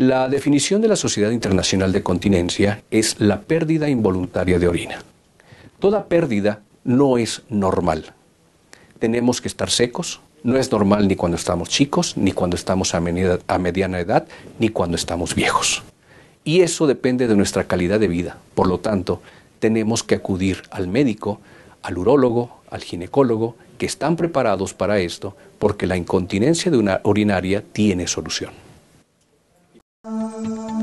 La definición de la Sociedad Internacional de Continencia es la pérdida involuntaria de orina. Toda pérdida no es normal. Tenemos que estar secos, no es normal ni cuando estamos chicos, ni cuando estamos a, mediana edad, ni cuando estamos viejos. Y eso depende de nuestra calidad de vida. Por lo tanto, tenemos que acudir al médico, al urólogo, al ginecólogo, que están preparados para esto, porque la incontinencia de una urinaria tiene solución. 아!